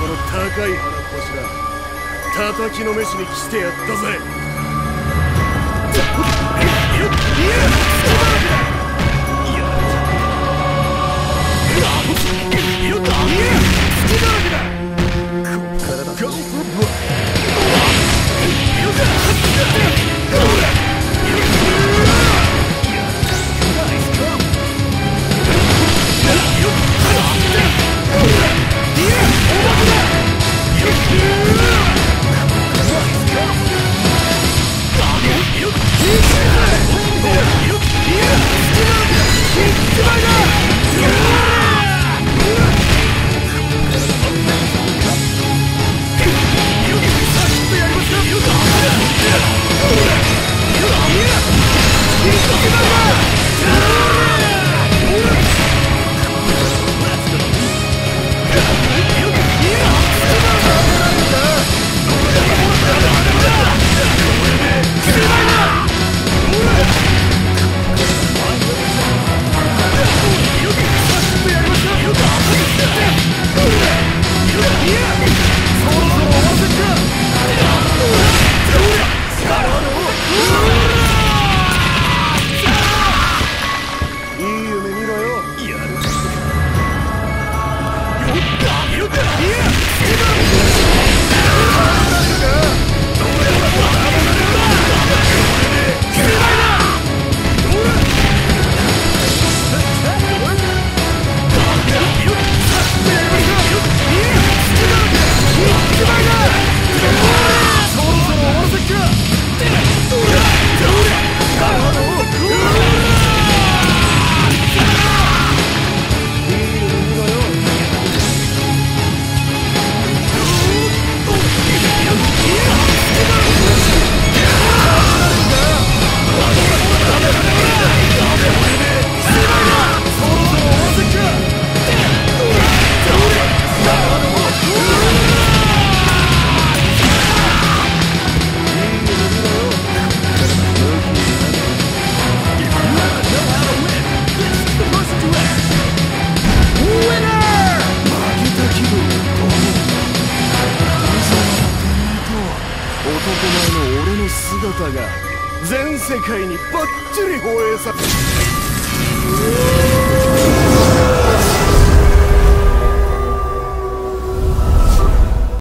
その高い腹っ柱叩きのめしに来てやったぜ。男前姿が全世界にバッチリ放映され